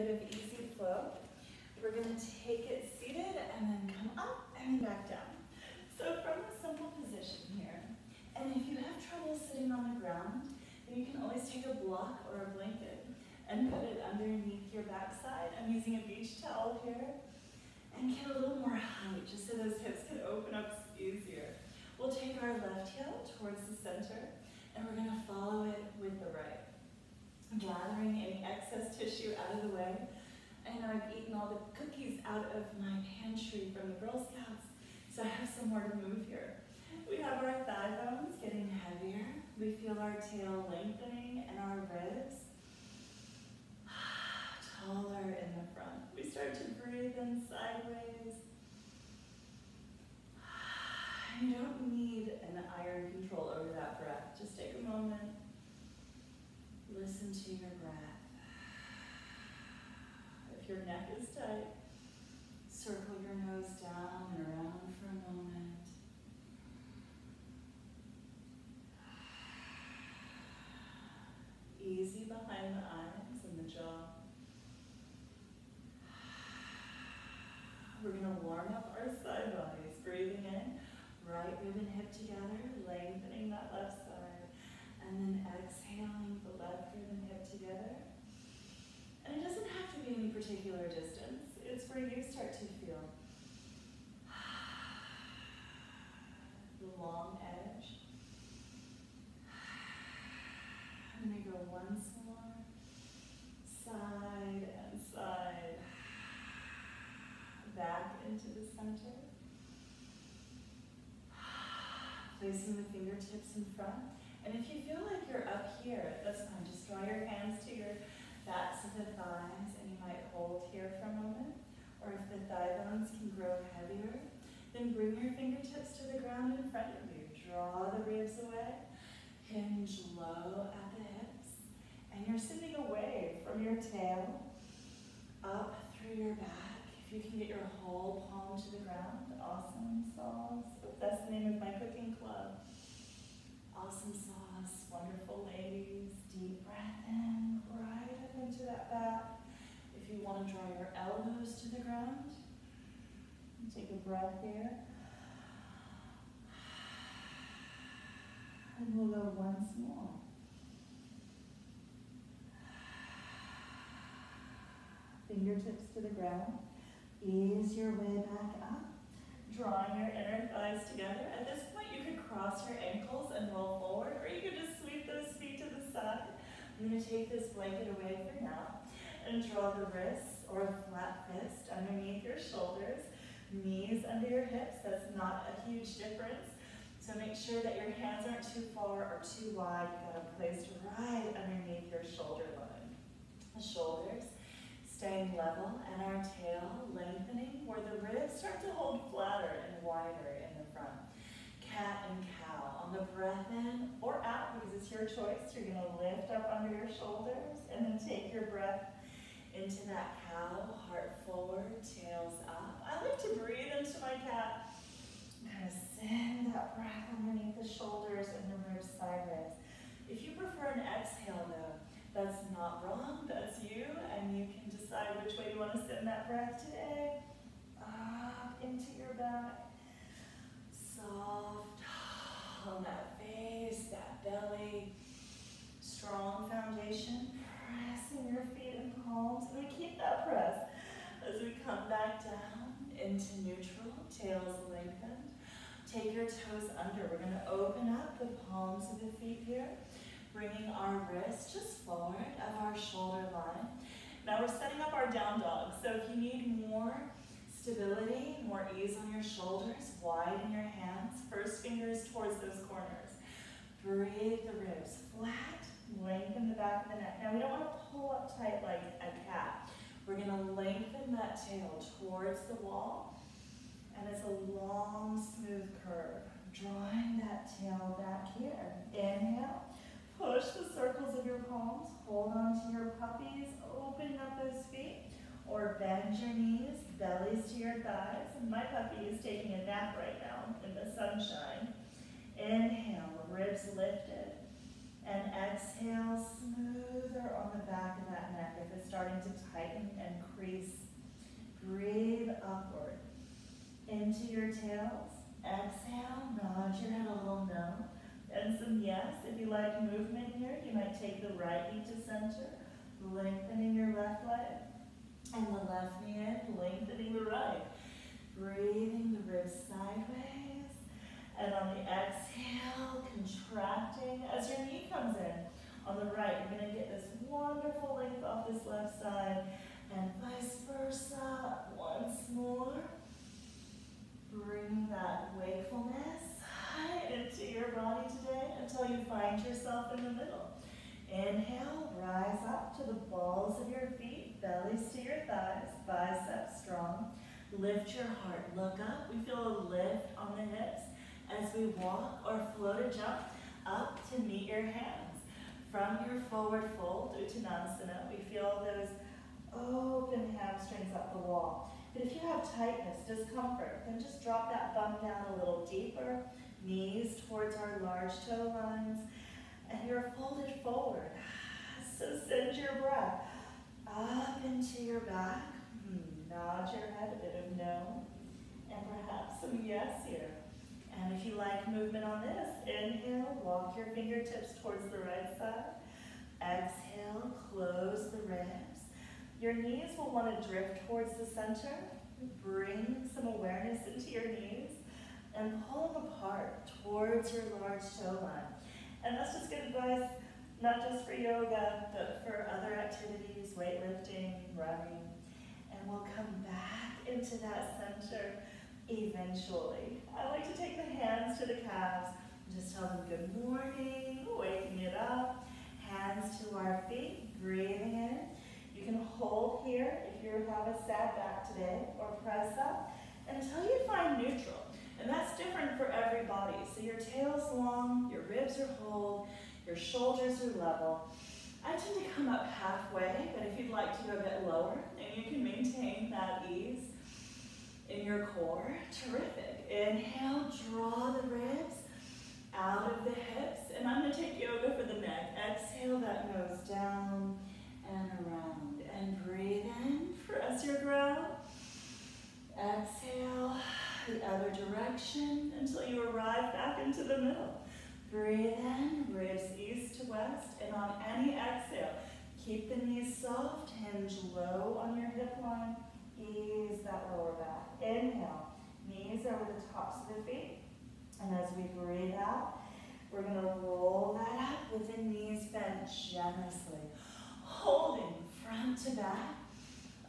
bit of easy flow. We're gonna take it seated and then come up and back down. So from a simple position here, and if you have trouble sitting on the ground, then you can always take a block or a blanket and put it underneath your backside. I'm using a beach towel here. And get a little more height, just so those hips can open up easier. We'll take our left heel towards the center, and we're gonna follow it with the right. Gathering any excess tissue out of the way. I know I've eaten all the cookies out of my pantry from the Girl Scouts, so I have some more to move here. We have our thigh bones getting heavier. We feel our tail lengthening and our ribs taller in the front. We start to breathe in sideways. You don't need an iron control over that breath. Just take a moment. Listen to your breath. If your neck is tight, circle your nose down and around for a moment. Easy behind the eyes and the jaw. We're going to warm up our side bodies. Breathing in, right rib and hip together, lengthening that left side. And then exhaling the left rib and hip together. And it doesn't have to be any particular distance. It's where you start to feel the long edge. I'm going to go once more. Side and side back into the center. Placing the fingertips in front. And if you feel like you're up here, that's fine. Just draw your hands to your backs of the thighs and you might hold here for a moment. Or if thigh bones can grow heavier, then bring your fingertips to the ground in front of you. Draw the ribs away. Hinge low at the hips. And you're sending a wave from your tail up through your back if you can get your whole palm to the ground, awesome sauce. That's the name of my cooking club. Awesome sauce, wonderful ladies. Deep breath in, right up into that back. You want to draw your elbows to the ground, take a breath here. And we'll go once more. Fingertips to the ground. Ease your way back up, drawing your inner thighs together. At this point, you could cross your ankles and roll forward, or you could just sweep those feet to the side. I'm going to take this blanket away for now and draw the wrists or a flat fist underneath your shoulders, knees under your hips. That's not a huge difference. So make sure that your hands aren't too far or too wide. You've got a place right underneath your shoulder line. The shoulders staying level and our tail lengthening where the ribs start to hold flatter and wider in the front. Cat and cow on the breath in or out because it's your choice. You're going to lift up under your shoulders and then take your breath into that cow, heart forward, tails up. I like to breathe into my cat. Kind of send that breath underneath the shoulders and the ribs sideways. If you prefer an exhale though, that's not wrong, that's you, and you can decide which way you want to send that breath today. Up into your back. Soft on that face, that belly. Strong foundation. Pressing your feet and palms. And we keep that press as we come back down into neutral. Tails lengthened. Take your toes under. We're going to open up the palms of the feet here bringing our wrists just forward of our shoulder line. Now we're setting up our down dog. So if you need more stability, more ease on your shoulders, widen your hands, first fingers towards those corners. Breathe the ribs flat, lengthen the back of the neck. Now we don't want to pull up tight like a cat. We're going to lengthen that tail towards the wall. And it's a long, smooth curve. Drawing that tail back here. Inhale. Push the circles of your palms. Hold on to your puppies. Open up those feet. Or bend your knees, bellies to your thighs. My puppy is taking a nap right now in the sunshine. Inhale, ribs lifted. And exhale, smoother on the back of that neck. If it's starting to tighten and crease. Breathe upward into your tails. Exhale, nod your head a little no. And some yes. If you like movement here, you might take the right knee to center, lengthening your left leg. And the left knee in, lengthening the right. Breathing the ribs sideways. And on the exhale, contracting as your knee comes in. On the right, you're to get this wonderful length off this left side. And vice versa. Once more. Bring that wakefulness into your body today until you find yourself in the middle. Inhale, rise up to the balls of your feet, bellies to your thighs, biceps strong. Lift your heart, look up. We feel a lift on the hips as we walk or float or jump up to meet your hands. From your forward fold, Uttanasana, we feel those open hamstrings up the wall. But if you have tightness, discomfort, then just drop that bum down a little deeper, knees towards our large toe lines, and you're folded forward. So send your breath up into your back. Hmm, nod your head, a bit of no, and perhaps some yes here. And if you like movement on this, inhale, walk your fingertips towards the right side. Exhale, close the ribs. Your knees will want to drift towards the center. Bring some awareness into your knees and pull them apart towards your large toe line. And that's just good advice, not just for yoga, but for other activities, weightlifting, running. And we'll come back into that center eventually. I like to take the hands to the calves and just tell them good morning, waking it up. Hands to our feet, breathing in. You can hold here if you have a sad back today, or press up until you find neutral. And that's different for every body. So your tail's long, your ribs are whole, your shoulders are level. I tend to come up halfway, but if you'd like to go a bit lower, and you can maintain that ease in your core, terrific. Inhale, draw the ribs out of the hips, and I'm gonna take yoga for the neck. Exhale, that nose down and around, and breathe in, press your ground. Exhale, the other direction until you arrive back into the middle. Breathe in, ribs east to west, and on any exhale, keep the knees soft, hinge low on your hip line, ease that lower back. Inhale, knees over the tops of the feet, and as we breathe out, we're gonna roll that up with the knees bent generously, holding front to back,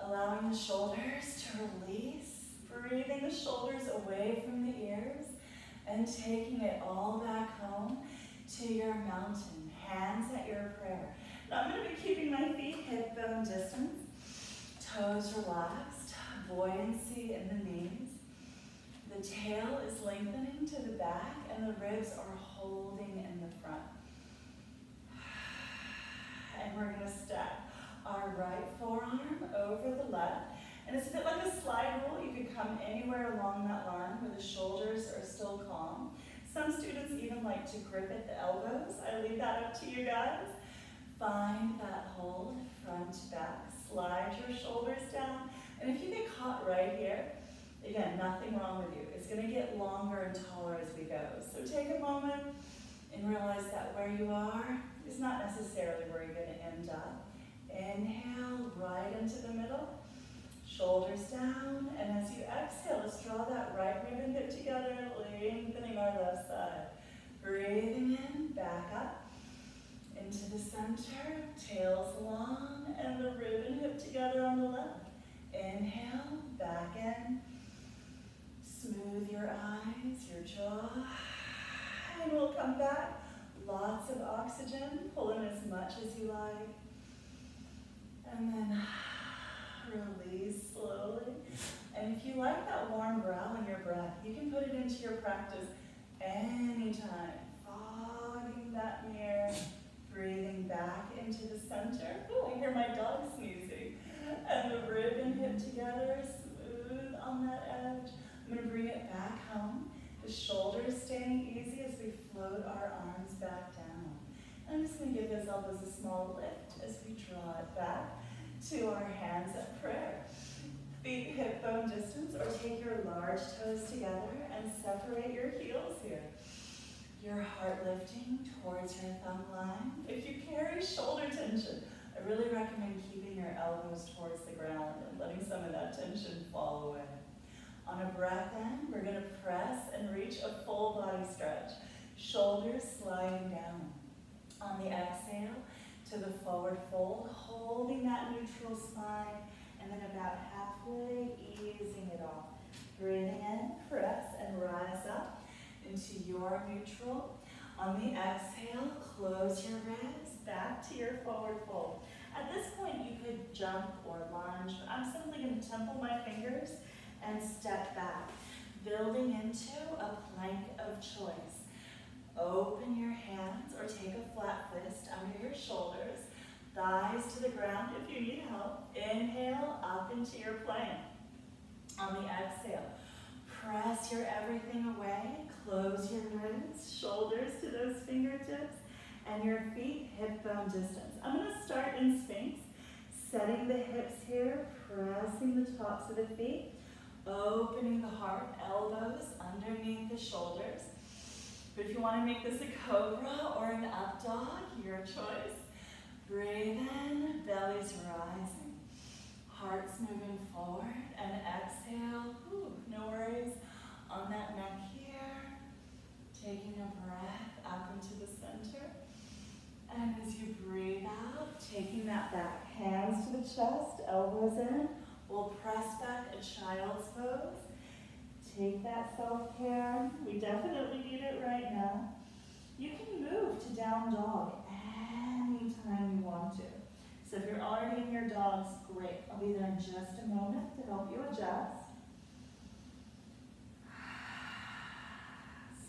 allowing the shoulders to release, breathing the shoulders away from the ears and taking it all back home to your mountain, hands at your prayer. Now I'm going to be keeping my feet hip bone distance, toes relaxed, buoyancy in the knees. The tail is lengthening to the back and the ribs are holding in the front. And we're going to step our right forearm over the left and it's a bit like a slide rule. You can come anywhere along that line where the shoulders are still calm. Some students even like to grip at the elbows. I leave that up to you guys. Find that hold, front back. Slide your shoulders down. And if you get caught right here, again, nothing wrong with you. It's going to get longer and taller as we go. So take a moment and realize that where you are is not necessarily where you're going to end up. Inhale right into the middle. Shoulders down, and as you exhale, let's draw that right rib and hip together, lengthening our left side. Breathing in, back up, into the center, tails long, and the rib and hip together on the left. Inhale, back in. Smooth your eyes, your jaw, and we'll come back. Lots of oxygen, pull in as much as you like. And then release slowly. And if you like that warm brow in your breath, you can put it into your practice anytime. Fogging that mirror, breathing back into the center. Oh, I hear my dog sneezing. And the rib and hip together, smooth on that edge. I'm gonna bring it back home. The shoulders staying easy as we float our arms back down. I'm just gonna give those elbows a small lift as we draw it back to our hands at prayer. Feet hip bone distance or take your large toes together and separate your heels here. Your heart lifting towards your thumb line. If you carry shoulder tension, I really recommend keeping your elbows towards the ground and letting some of that tension fall away. On a breath in, we're gonna press and reach a full body stretch. Shoulders sliding down. On the exhale, to the forward fold, holding that neutral spine, and then about halfway, easing it off. Breathing in, press and rise up into your neutral. On the exhale, close your ribs, back to your forward fold. At this point, you could jump or lunge. But I'm simply going to temple my fingers and step back, building into a plank of choice. Open your hands or take a flat fist under your shoulders, thighs to the ground if you need help. Inhale up into your plank. On the exhale, press your everything away, close your wrists, shoulders to those fingertips, and your feet hip bone distance. I'm gonna start in Sphinx, setting the hips here, pressing the tops of the feet, opening the heart, elbows underneath the shoulders. But if you want to make this a cobra or an up dog, your choice. Breathe in, belly's rising. Heart's moving forward and exhale. Ooh, no worries on that neck here. Taking a breath up into the center. And as you breathe out, taking that back, hands to the chest, elbows in. We'll press back a child's pose. Take that self-care. We definitely need it right now. You can move to down dog anytime you want to. So if you're already in your dogs, great. I'll be there in just a moment to help you adjust.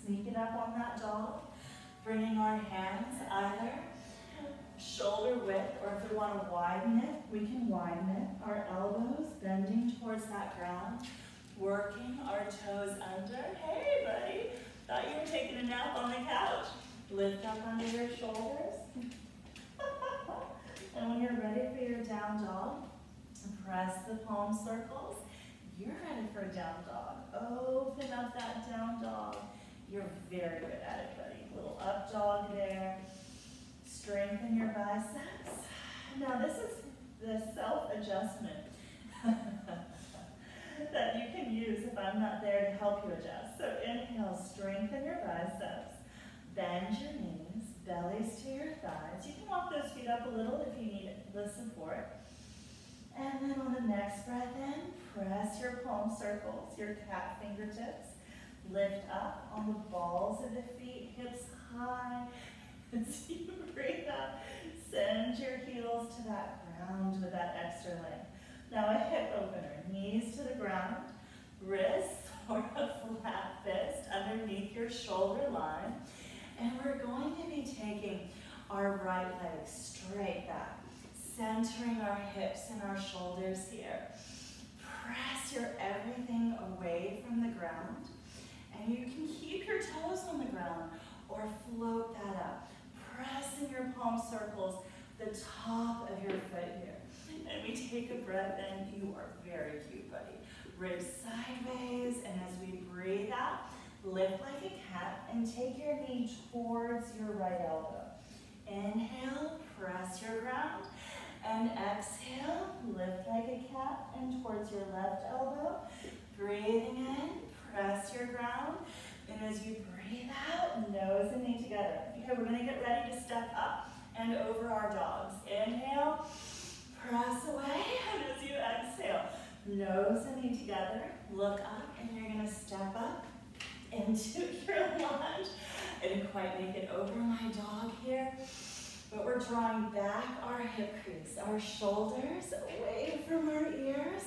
Sneaking up on that dog, bringing our hands either shoulder width, or if we want to widen it, we can widen it. Our elbows bending towards that ground, working our toes under. Hey, buddy, thought you were taking a nap on the couch. Lift up under your shoulders. and when you're ready for your down dog, press the palm circles. You're ready for a down dog. Open up that down dog. You're very good at it, buddy. Little up dog there. Strengthen your biceps. Now this is the self-adjustment that you can use if I'm not there to help you adjust. So inhale, strengthen your biceps. Bend your knees, bellies to your thighs. You can walk those feet up a little if you need the support. And then on the next breath in, press your palm circles, your cat fingertips. Lift up on the balls of the feet, hips high, as you breathe out, send your heels to that ground with that extra length. Now a hip opener, knees to the ground, wrists or a flat fist underneath your shoulder line. And we're going to be taking our right leg straight back, centering our hips and our shoulders here. Press your everything away from the ground. And you can keep your toes on the ground or float that up pressing your palm circles the top of your foot here. And we take a breath in. You are very cute, buddy. Ribs sideways, and as we breathe out, lift like a cat and take your knee towards your right elbow. Inhale, press your ground. And exhale, lift like a cat and towards your left elbow. Breathing in, press your ground. And as you breathe out, nose and knee together. Okay, we're gonna get ready to step up and over our dogs. Inhale, press away, and as you exhale, nose and knee together, look up, and you're gonna step up into your lunge. I didn't quite make it over my dog here, but we're drawing back our hip crease, our shoulders away from our ears.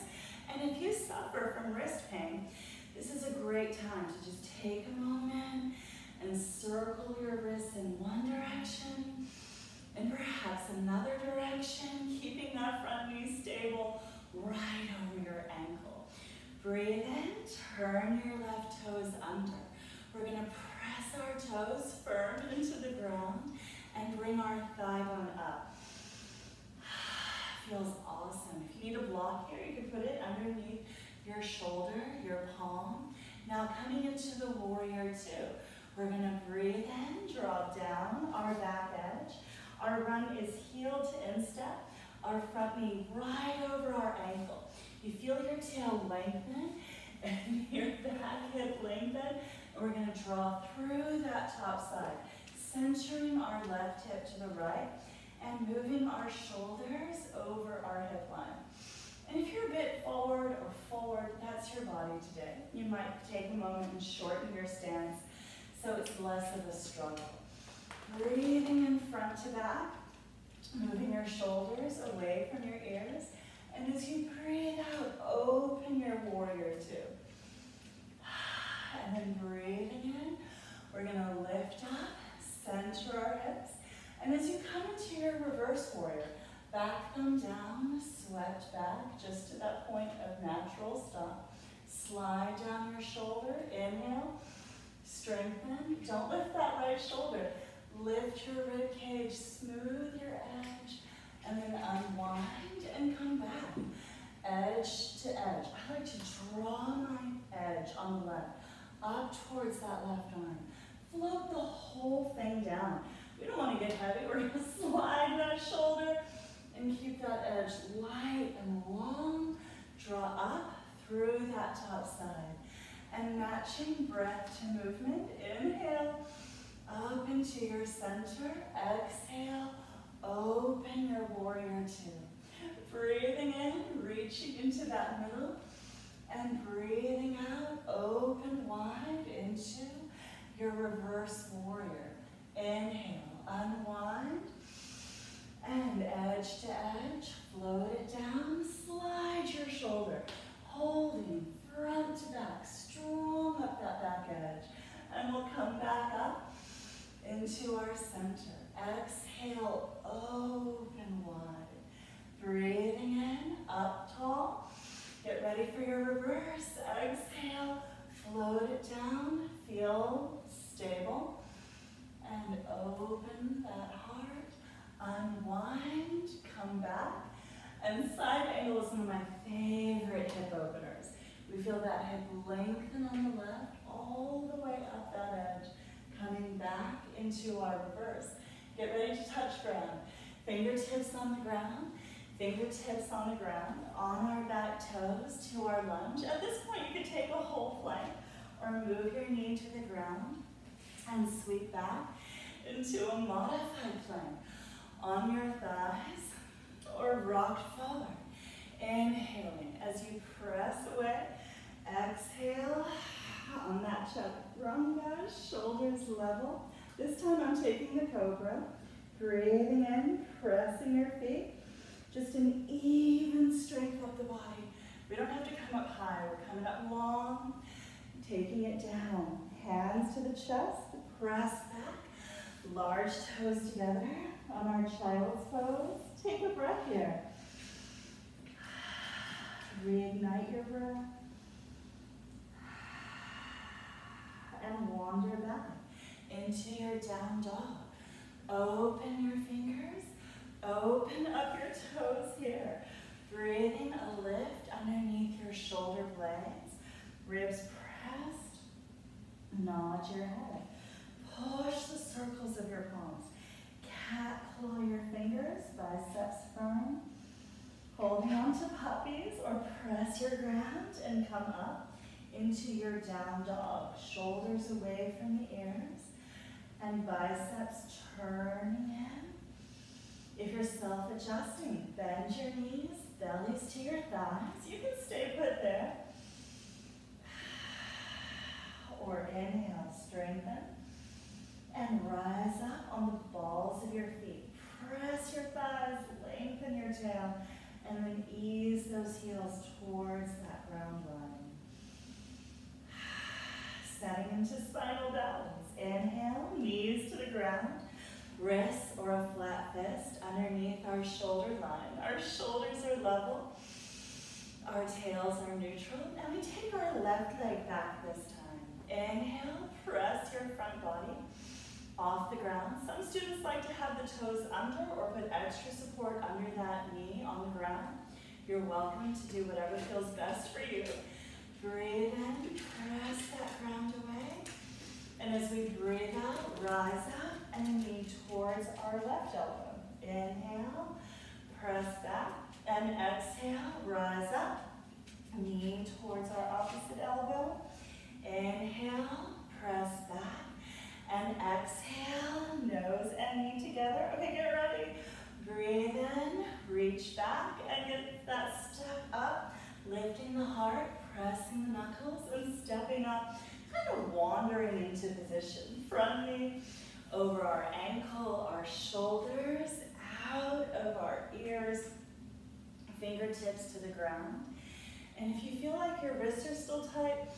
And if you suffer from wrist pain, this is a great time to just take a moment and circle your wrists in one direction and perhaps another direction, keeping that front knee stable right over your ankle. Breathe in, turn your left toes under. We're gonna press our toes firm into the ground and bring our thigh bone up. Feels awesome If you need a block here, you can put it underneath your shoulder, your palm. Now coming into the warrior two. We're gonna breathe in, draw down our back edge. Our run is heel to instep, our front knee right over our ankle. You feel your tail lengthen and your back hip lengthen. We're gonna draw through that top side, centering our left hip to the right and moving our shoulders over our hip line. And if you're a bit forward or forward, that's your body today. You might take a moment and shorten your stance so it's less of a struggle. Breathing in front to back, moving your shoulders away from your ears. And as you breathe out, open your warrior two. And then breathing in, we're gonna lift up, center our hips. And as you come into your reverse warrior, back them down, swept back just to that point of natural stop. Slide down your shoulder, inhale, strengthen. Don't lift that right shoulder. Lift your rib cage, smooth your edge, and then unwind and come back. Edge to edge. I like to draw my edge on the left, up towards that left arm. Float the whole thing down. We don't want to get heavy. We're going to slide that shoulder and keep that edge light and long. Draw up through that top side. And matching breath to movement. Inhale, up into your center. Exhale, open your warrior two. Breathing in, reaching into that middle. And breathing out, open wide into your reverse warrior. Inhale, unwind. And edge to edge, float it down, slide your shoulder, holding front to back, strong up that back edge. And we'll come back up into our center. Exhale, open wide. Breathing in, up tall. Get ready for your reverse. Exhale, float it down, feel stable. And open that unwind, come back. And side angle is one of my favorite hip openers. We feel that hip lengthen on the left, all the way up that edge, coming back into our reverse. Get ready to touch ground. Fingertips on the ground, fingertips on the ground, on our back toes to our lunge. At this point, you could take a whole plank or move your knee to the ground and sweep back into a modified plank on your thighs or rock forward. Inhaling as you press away. Exhale on that chaturanga, shoulders level. This time I'm taking the cobra. Breathing in, pressing your feet. Just an even strength up the body. We don't have to come up high. We're coming up long, taking it down. Hands to the chest, press back. Large toes together on our child's pose. Take a breath here. Reignite your breath. And wander back into your down dog. Open your fingers. Open up your toes here. Breathing a lift underneath your shoulder blades. Ribs pressed. Nod your head. Push the circles of your palms. Cat claw your fingers, biceps firm. Holding on to puppies or press your ground and come up into your down dog. Shoulders away from the ears and biceps turning in. If you're self-adjusting, bend your knees, bellies to your thighs. You can stay put there. Or inhale, strengthen. And rise up on the balls of your feet. Press your thighs, lengthen your tail, and then ease those heels towards that ground line. Setting into spinal balance. Inhale, knees to the ground. Wrists or a flat fist underneath our shoulder line. Our shoulders are level. Our tails are neutral. And we take our left leg back this time. Inhale, press your front body off the ground. Some students like to have the toes under or put extra support under that knee on the ground. You're welcome to do whatever feels best for you. Breathe in, press that ground away. And as we breathe out, rise up and lean towards our left elbow. Inhale, press back, and exhale, rise up. Lean towards our opposite elbow. Inhale, press back, and exhale, nose and knee together. Okay, get ready. Breathe in, reach back, and get that step up, lifting the heart, pressing the knuckles, and stepping up, kind of wandering into position. Front knee over our ankle, our shoulders, out of our ears, fingertips to the ground. And if you feel like your wrists are still tight,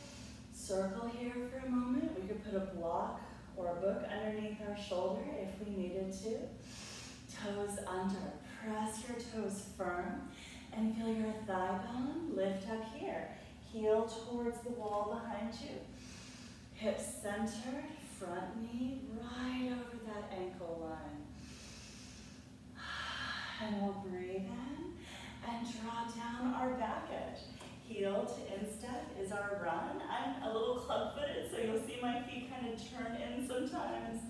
circle here for a moment. We could put a block or a book underneath our shoulder if we needed to. Toes under. Press your toes firm and feel your thigh bone lift up here. Heel towards the wall behind you. Hips centered, front knee right over that ankle line. And we'll breathe in and draw down our back edge. Heel to instep is our run. I'm a little club-footed, so you'll see my feet kind of turn in sometimes.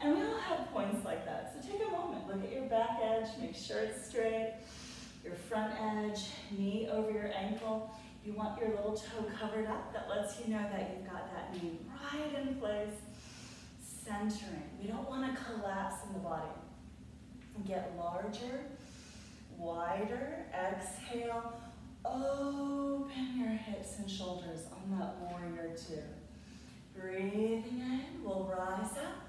And we all have points like that. So take a moment, look at your back edge, make sure it's straight. Your front edge, knee over your ankle. You want your little toe covered up. That lets you know that you've got that knee right in place. Centering. We don't want to collapse in the body. Get larger, wider. Exhale. Open your hips and shoulders on that warrior two. Breathing in, we'll rise up.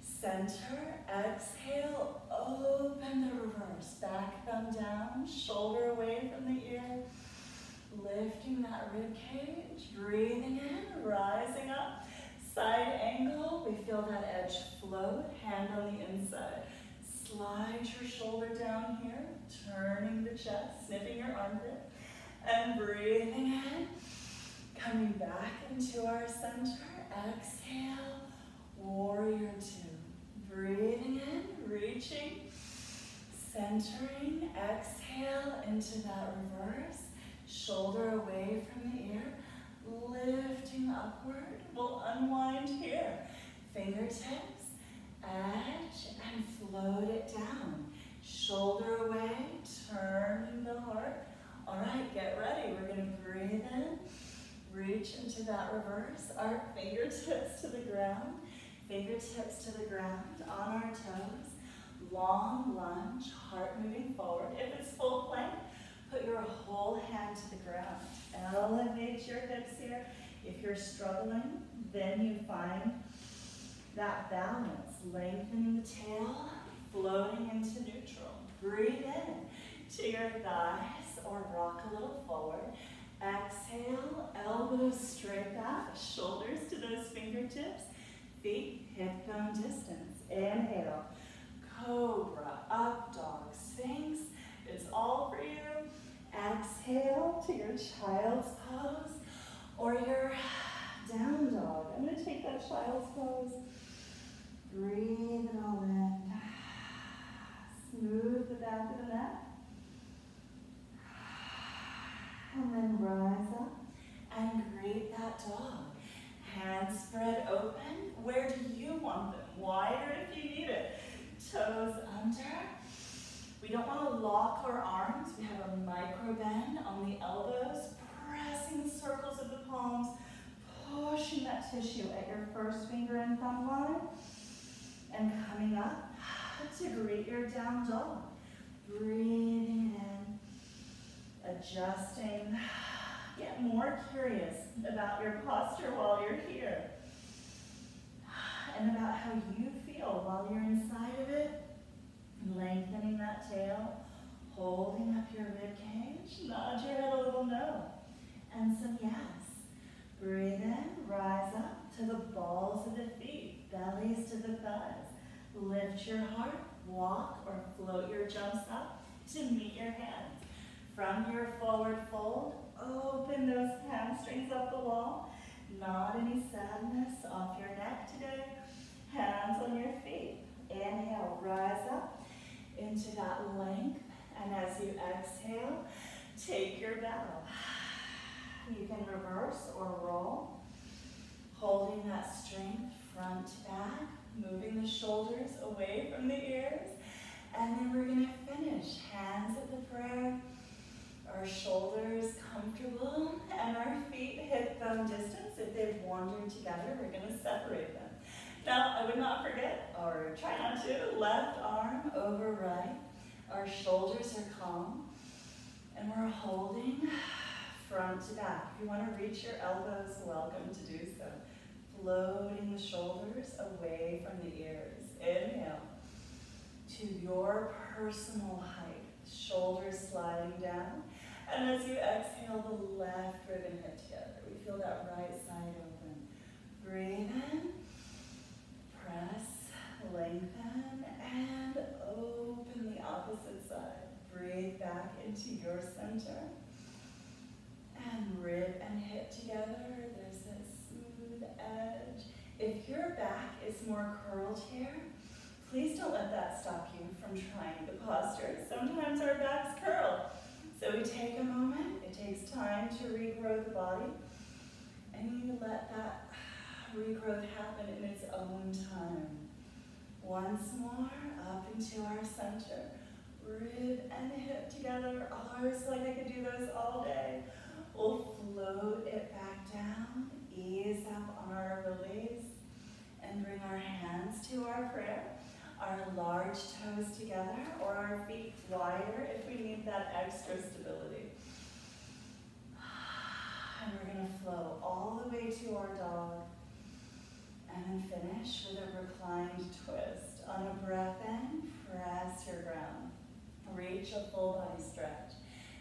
Center, exhale, open the reverse. Back thumb down, shoulder away from the ear. Lifting that rib cage, breathing in, rising up. Side angle, we feel that edge float, hand on the inside. Slide your shoulder down here, turning the chest, sniffing your armpit, and breathing in. Coming back into our center, exhale, warrior two. Breathing in, reaching, centering, exhale into that reverse, shoulder away from the ear, lifting upward. We'll unwind here. Fingertips, edge, and float it down. Shoulder away, turning the heart. All right, get ready. We're gonna breathe in, reach into that reverse, our fingertips to the ground, fingertips to the ground, on our toes. Long lunge, heart moving forward. If it's full plank, put your whole hand to the ground. Elevate your hips here. If you're struggling, then you find that balance, lengthening the tail, floating into neutral. Breathe in to your thighs or rock a little forward. Exhale, elbows straight back, shoulders to those fingertips, feet hip bone distance. Inhale, cobra, up dog, sphinx. It's all for you. Exhale to your child's pose or your down dog. I'm going to take that child's pose. Breathe it all in. Smooth the back of the neck. And then rise up and greet that dog. Hands spread open. Where do you want them? Wider if you need it. Toes under. We don't want to lock our arms. We have a micro bend on the elbows, pressing circles of the palms, pushing that tissue at your first finger and thumb line, and coming up to greet your down dog. Breathing in, adjusting. Get more curious about your posture while you're here and about how you feel while you're inside of it. Lengthening that tail, holding up your rib cage. Nod your head a little no. And some yes. Breathe in, rise up to the balls of the feet, bellies to the thighs. Lift your heart, walk or float your jumps up to meet your hands. From your forward fold, open those hamstrings up the wall. Not any sadness off your neck today. Hands on your feet. Inhale, rise up into that length And as you exhale, take your bow. You can reverse or roll, holding that strength front to back, moving the shoulders away from the ears. And then we're gonna finish, hands at the prayer, our shoulders comfortable, and our feet hip bone distance. If they've wandered together, we're gonna separate them. Now, I would not forget, or try not to, left arm over right. Our shoulders are calm, and we're holding front to back. If you want to reach your elbows, welcome to do so. Floating the shoulders away from the ears. Inhale to your personal height. Shoulders sliding down. And as you exhale, the left rib and hip together. We feel that right side open. Breathe in. Press, lengthen, and open the opposite side. Breathe back into your center. And rib and hip together. Edge. If your back is more curled here, please don't let that stop you from trying the posture. Sometimes our backs curl. So we take a moment, it takes time to regrow the body, and you let that regrowth happen in its own time. Once more, up into our center. Rib and hip together. Ours, like I could do those all day. We'll float it back down, ease up on our release, and bring our hands to our prayer. Our large toes together, or our feet wider if we need that extra stability. And we're gonna flow all the way to our dog. And finish with a reclined twist. On a breath in, press your ground. Reach a full body stretch.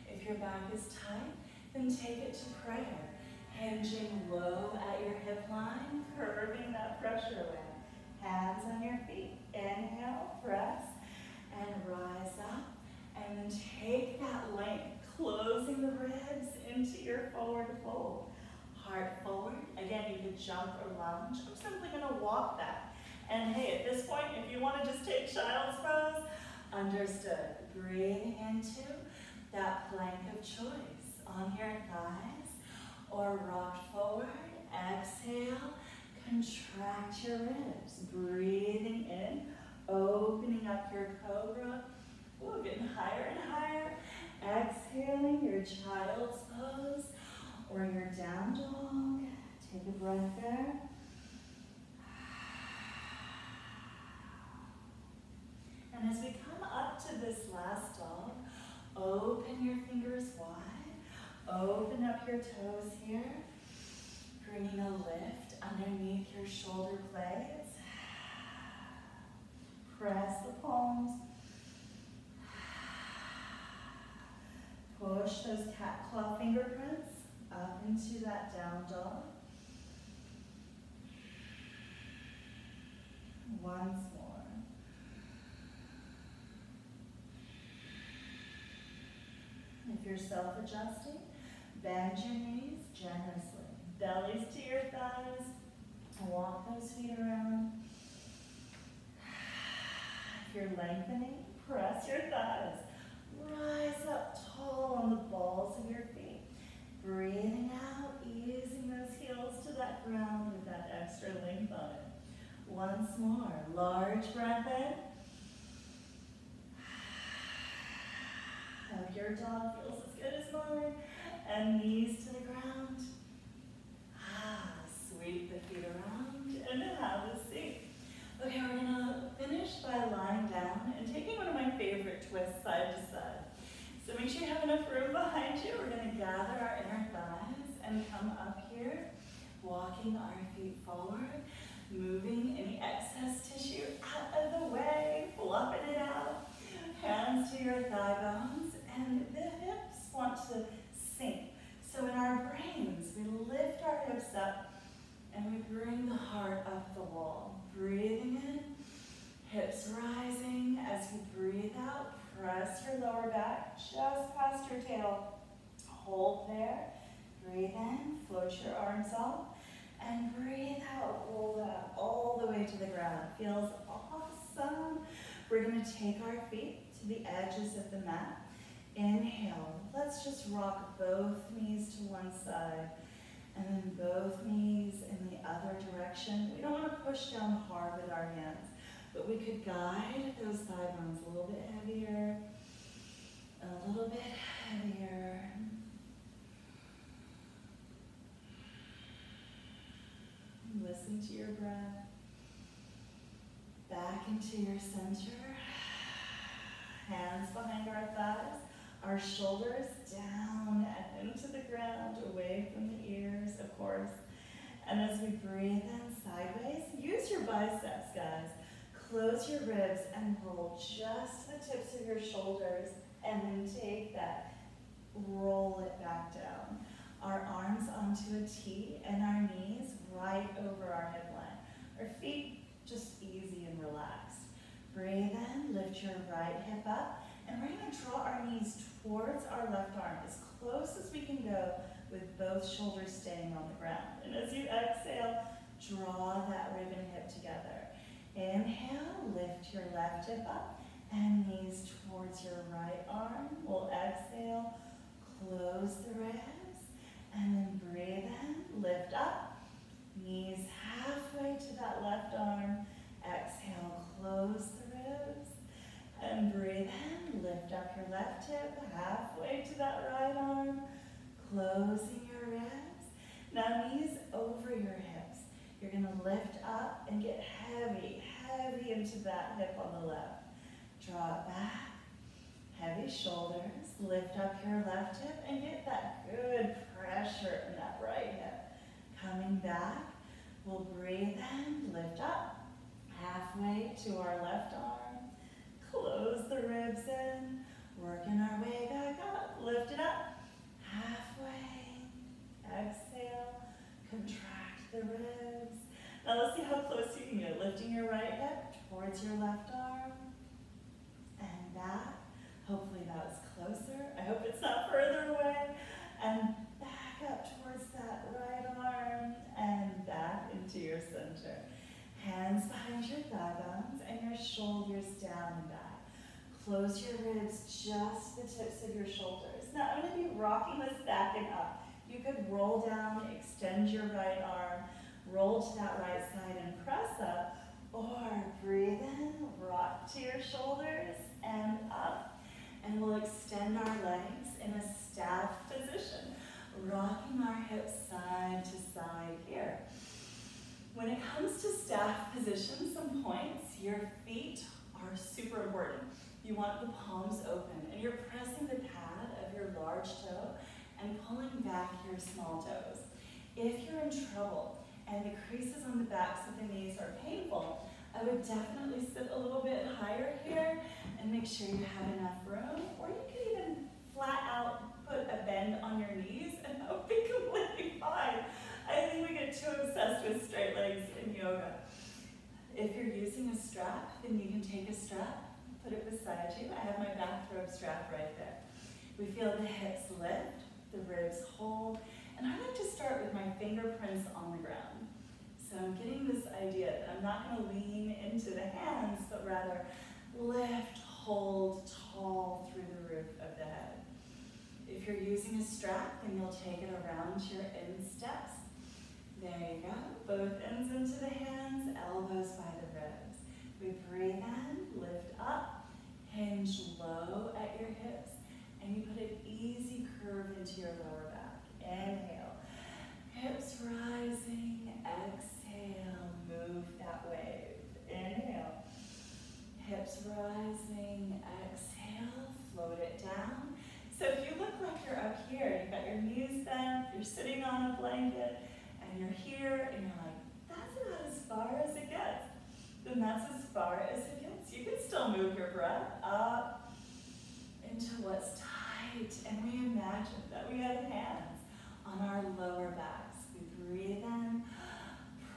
If your back is tight, then take it to prayer. Hinging low at your hip line, curving that pressure away. Hands on your feet. Inhale, press, and rise up. And then take that length, closing the ribs into your forward fold heart forward. Again, you could jump or lunge. I'm simply gonna walk that. And hey, at this point, if you wanna just take child's pose, understood. Breathing into that plank of choice on your thighs or rock forward. Exhale, contract your ribs. Breathing in, opening up your cobra. Ooh, getting higher and higher. Exhaling your child's pose or your down dog. Take a breath there. And as we come up to this last dog, open your fingers wide. Open up your toes here. Bringing a lift underneath your shoulder blades. Press the palms. Push those cat claw fingerprints up into that down dog. Once more. If you're self-adjusting, bend your knees generously. Bellies to your thighs. Walk those feet around. If you're lengthening, press your thighs. Rise up tall on the balls of your feet. Breathing out, easing those heels to that ground with that extra length on it. Once more, large breath in. Hope your dog feels as good as mine. And knees to the ground. Ah, sweep the feet around and have a seat. Okay, we're gonna finish by lying down and taking one of my favorite twists side to side. So make sure you have enough room behind you. We're gonna gather our inner thighs and come up here, walking our feet forward, moving any excess tissue out of the way, fluffing it out. Hands to your thigh bones, and the hips want to. So in our brains, we lift our hips up and we bring the heart up the wall. Breathing in, hips rising. As you breathe out, press your lower back just past your tail. Hold there. Breathe in, float your arms up, and breathe out. Roll that all the way to the ground. Feels awesome. We're going to take our feet to the edges of the mat. Inhale, let's just rock both knees to one side and then both knees in the other direction. We don't want to push down hard with our hands, but we could guide those thigh bones a little bit heavier, a little bit heavier. Listen to your breath. Back into your center. Hands behind our thighs. Our shoulders down and into the ground, away from the ears, of course. And as we breathe in sideways, use your biceps, guys. Close your ribs and roll just the tips of your shoulders and then take that, roll it back down. Our arms onto a T and our knees right over our hip line. Our feet just easy and relaxed. Breathe in, lift your right hip up, and we're gonna draw our knees towards our left arm as close as we can go with both shoulders staying on the ground. And as you exhale, draw that rib and hip together. Inhale, lift your left hip up and knees towards your right arm. We'll exhale, close the ribs, and then breathe in, lift up, knees halfway to that left arm. Exhale, close the ribs, lift up your left hip, halfway to that right arm, closing your ribs. Now knees over your hips. You're gonna lift up and get heavy, heavy into that hip on the left. Draw it back, heavy shoulders, lift up your left hip and get that good pressure in that right hip. Coming back, we'll breathe in, lift up, halfway to our left arm, close the ribs in, working our way back up, lift it up, halfway, exhale, contract the ribs. Now let's see how close you can get, lifting your right hip towards your left arm, and back. Hopefully that was closer. I hope it's not further away. And back up towards that right arm and back into your center. Hands behind your thigh bones and your shoulders down and back. Close your ribs, just the tips of your shoulders. Now I'm gonna be rocking this back and up. You could roll down, extend your right arm, roll to that right side and press up, or breathe in, rock to your shoulders and up. And we'll extend our legs in a staff position, rocking our hips side to side here. When it comes to staff position, some points, your feet are super important. You want the palms open and you're pressing the pad of your large toe and pulling back your small toes. If you're in trouble and the creases on the backs of the knees are painful, I would definitely sit a little bit higher here and make sure you have enough room, or you could even flat out put a bend on your knees and that would be completely fine. I think we get too obsessed with straight legs in yoga. If you're using a strap, then you can take a strap, put it beside you. I have my bathrobe strap right there. We feel the hips lift, the ribs hold, and I like to start with my fingerprints on the ground. So I'm getting this idea that I'm not going to lean into the hands, but rather lift, hold tall through the roof of the head. If you're using a strap, then you'll take it around your insteps. There you go. Both ends into the hands, elbows by the ribs. We breathe in, lift up, hinge low at your hips, and you put an easy curve into your lower back. Inhale. Hips rising, exhale, move that wave. Inhale. Hips rising, exhale, float it down. So if you look like you're up here, you've got your knees bent, you're sitting on a blanket, and you're here, and you're like, that's about as far as it gets. Then that's as far as it move your breath up into what's tight, and we imagine that we have hands on our lower backs. We breathe in,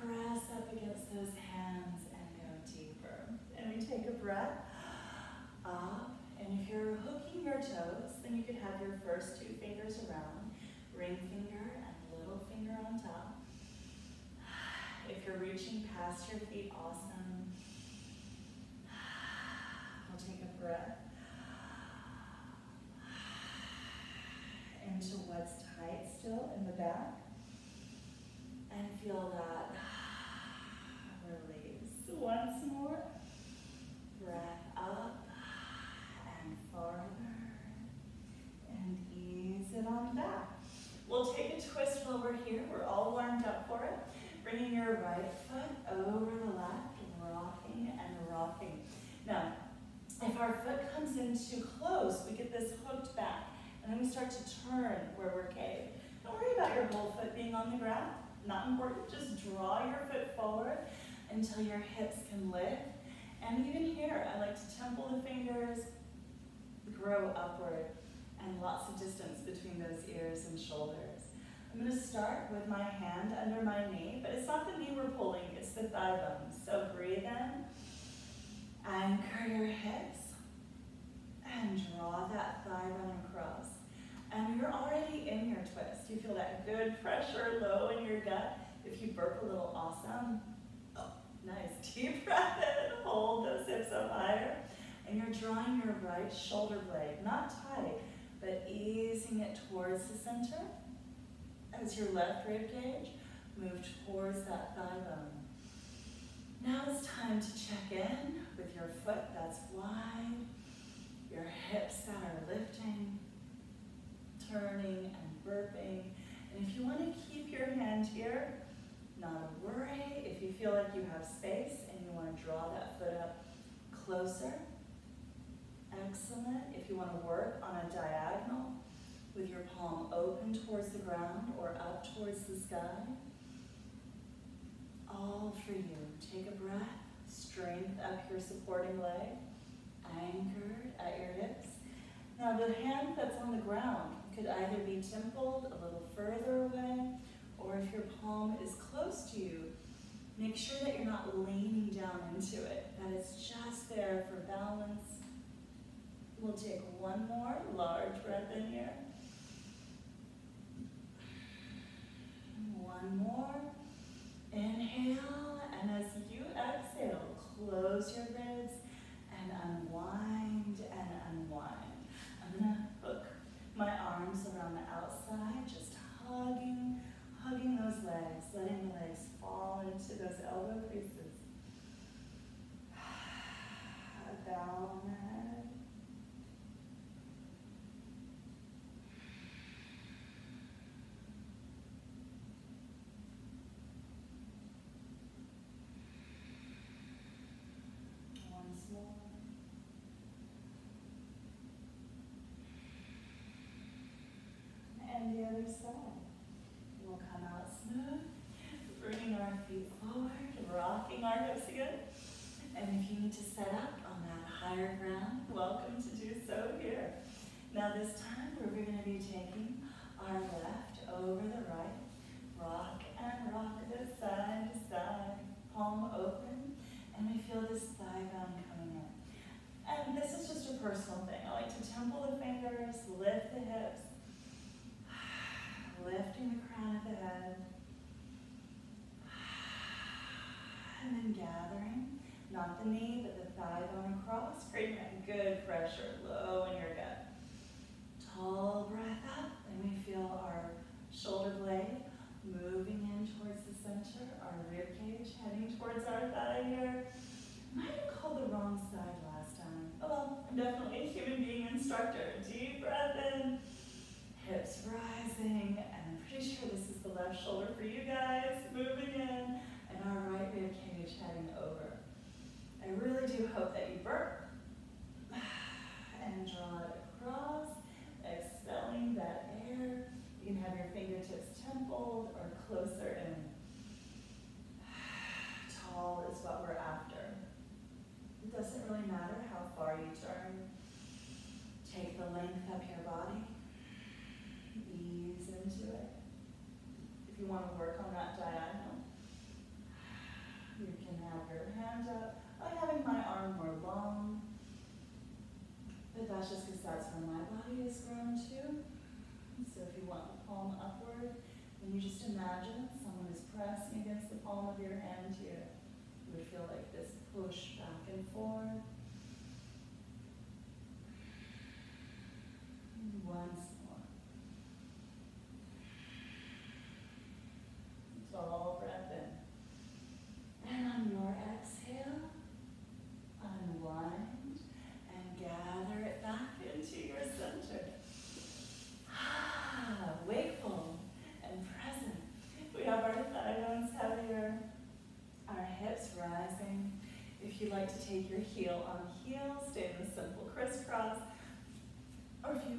press up against those hands, and go deeper. And we take a breath up. And if you're hooking your toes, then you could have your first two fingers around, ring finger and little finger on top. If you're reaching past your feet, awesome. We'll what's tight still in the back. And feel that release. Once more. Breath up and farther. And ease it on back. We'll take a twist while we're here. We're all warmed up for it. Bringing your right foot over the left, rocking and rocking. Now, if our foot comes in too close, we get this hooked back. And then we start to turn where we're caved. Don't worry about your whole foot being on the ground. Not important. Just draw your foot forward until your hips can lift. And even here, I like to temple the fingers, grow upward, and lots of distance between those ears and shoulders. I'm going to start with my hand under my knee, but it's not the knee we're pulling, it's the thigh bone. So breathe in, anchor your hips, and draw that thigh bone across. And you're already in your twist. You feel that good pressure low in your gut. If you burp a little, awesome. Oh, nice. Deep breath in. Hold those hips up higher. And you're drawing your right shoulder blade, not tight, but easing it towards the center. As your left rib cage move towards that thigh bone. Now it's time to check in with your foot that's wide, your hips that are lifting, turning and burping. And if you want to keep your hand here, not a worry. If you feel like you have space and you want to draw that foot up closer, excellent. If you want to work on a diagonal with your palm open towards the ground or up towards the sky, all for you. Take a breath, strength up your supporting leg, anchored at your hips. Now the hand that's on the ground could either be templed a little further away, or if your palm is close to you, make sure that you're not leaning down into it, that it's just there for balance. We'll take one more large breath in here. One more. Inhale, and as you exhale, close your ribs and unwind and unwind. I'm gonna hook my arms around the outside, just hugging, hugging those legs, letting the legs fall into those elbow creases. Bow on the head. Once more. And the other side. We'll come out smooth, bringing our feet forward, rocking our hips again. And if you need to set up on that higher ground, welcome to do so here. Now this time we're going to be taking our left over the right, rock and rock this side to side, palm open, and we feel this thigh bone coming in. And this is just a personal thing. I like to temple the fingers, lift the hips, lifting the crown of the head, and then gathering, not the knee, but the thigh bone across, creating that good pressure low in your gut. Tall breath up, and we feel our shoulder blade moving in towards the center, our rib cage heading towards our thigh here. Might have called the wrong side last time. Oh well, I'm definitely a human being instructor. Deep breath in, hips rising, and I'm pretty sure this is the left shoulder for you guys, moving in, and our right rib cage heading over. I really do hope that you burp and draw it across, expelling that air. You can have your fingertips templed or closer in. Tall is what we're after. It doesn't really matter how far you turn. Take the length up your body. Ease into it. If you want to work on that diagonal, you can have your hand up. I like having my arm more long, but that's just because that's where my body is grown to. So if you want the palm upward, then you just imagine someone is pressing against the palm of your hand here. You would feel like this push back and forth. Once more.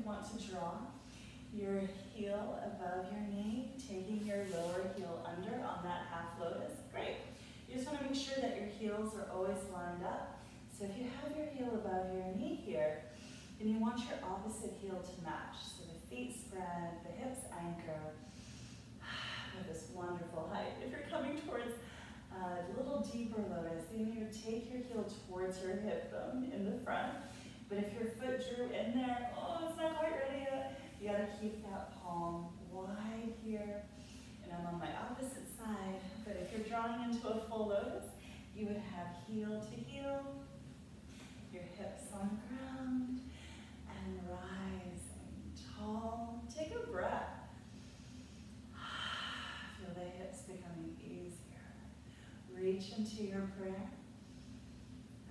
want to draw your heel above your knee, taking your lower heel under on that half lotus. Great. You just want to make sure that your heels are always lined up. So if you have your heel above your knee here, then you want your opposite heel to match. So the feet spread, the hips anchor, with this wonderful height. If you're coming towards a little deeper lotus, then you take your heel towards your hip bone in the front. But if your foot drew in there, oh, it's not quite ready yet, you gotta keep that palm wide here. And I'm on my opposite side, but if you're drawing into a full lotus, you would have heel to heel, your hips on the ground, and rising tall. Take a breath. Feel the hips becoming easier. Reach into your prayer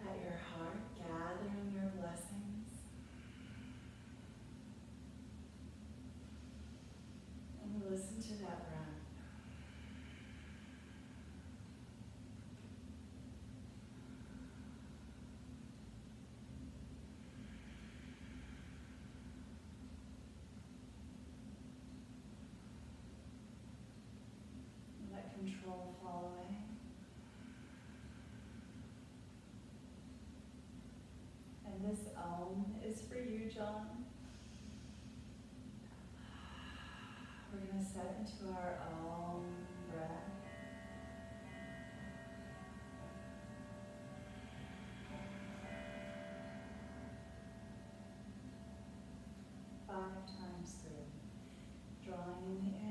at your heart, gathering your blessings. And listen to that breath. Let control fall away. And this Om is for you, John. set into our own breath. Five times through, drawing in the air.